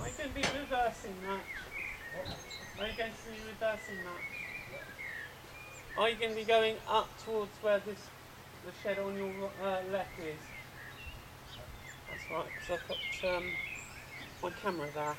I can be with us in be reversing that? Are you going to be reversing that? Or you can be going up towards where this the shed on your uh, left is? That's right, because I've got um, my camera there.